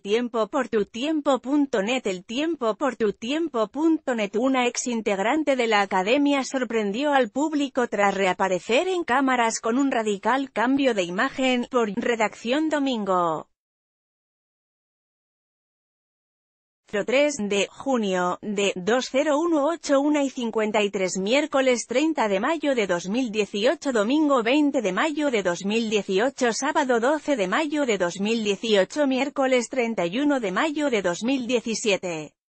tiempo por tu tiempo.net El tiempo por tu tiempo.net Una ex integrante de la academia sorprendió al público tras reaparecer en cámaras con un radical cambio de imagen, por Redacción Domingo. 3 de junio, de 20181 y 53 miércoles 30 de mayo de 2018 domingo 20 de mayo de 2018 sábado 12 de mayo de 2018 miércoles 31 de mayo de 2017